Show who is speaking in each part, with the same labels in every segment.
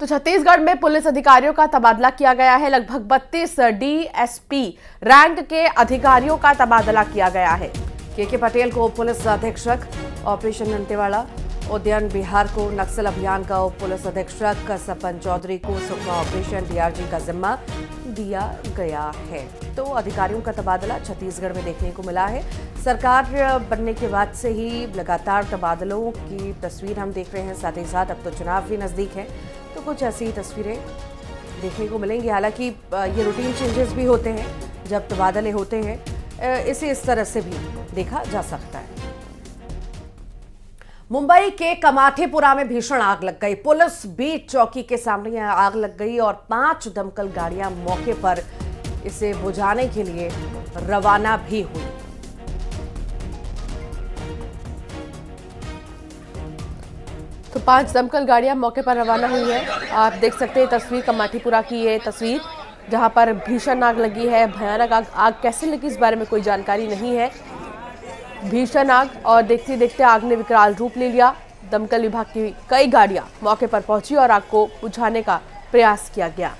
Speaker 1: तो छत्तीसगढ़ में पुलिस अधिकारियों का तबादला किया गया है। लगभग बत्तीस डीएसपी रैंक के अधिकारियों का तबादला किया गया है।
Speaker 2: के के पटेल को पुलिस अधीक्षक ऑपरेशन दंतेवाड़ा, उद्यान बिहार को नक्सल अभियान का उप पुलिस अधीक्षक सपन चौधरी को सुकमा ऑपरेशन डीआरजी का जिम्मा दिया गया है। तो अधिकारियों का तबादला छत्तीसगढ़ में देखने को मिला है। सरकार बनने के बाद से ही लगातार तबादलों की तस्वीर हम देख रहे हैं। साथ ही साथ अब तो चुनाव भी नज़दीक है। तो कुछ ऐसी ही तस्वीरें देखने को मिलेंगी। हालाँकि ये रूटीन चेंजेस भी होते हैं, जब तबादले होते हैं इसे इस तरह से भी देखा जा सकता है। मुंबई के कमाथेपुरा में भीषण आग लग गई। पुलिस बीच चौकी के सामने आग लग गई और पाँच दमकल गाड़ियाँ मौके पर इसे बुझाने के लिए रवाना भी हुई।
Speaker 1: तो पाँच दमकल गाड़ियाँ मौके पर रवाना हुई है। आप देख सकते हैं तस्वीर कमाटीपुरा की ये तस्वीर, जहाँ पर भीषण आग लगी है, भयानक आग आग कैसे लगी इस बारे में कोई जानकारी नहीं है। भीषण आग और देखते देखते आग ने विकराल रूप ले लिया। दमकल विभाग की कई गाड़ियाँ मौके पर पहुँची और आग को बुझाने का प्रयास किया गया।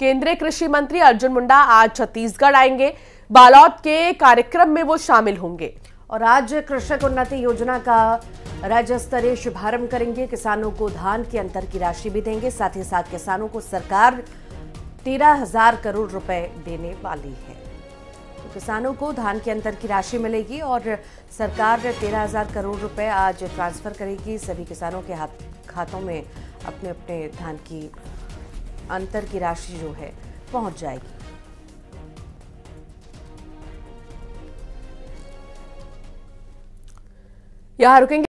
Speaker 1: केंद्रीय कृषि मंत्री अर्जुन मुंडा आज छत्तीसगढ़ आएँगे। बालौद के कार्यक्रम में वो शामिल होंगे।
Speaker 2: और आज कृषक उन्नति योजना का राज्य स्तरीय शुभारंभ करेंगे। किसानों को धान के अंतर की राशि भी देंगे। साथ ही साथ किसानों को सरकार तेरह हज़ार करोड़ रुपए देने वाली है। तो किसानों को धान के अंतर की राशि मिलेगी और सरकार तेरह हज़ार करोड़ रुपए आज ट्रांसफ़र करेगी। सभी किसानों के हाथ, खातों में अपने अपने धान की अंतर की राशि जो है, पहुँच जाएगी।
Speaker 1: यहाँ रुकेंगे।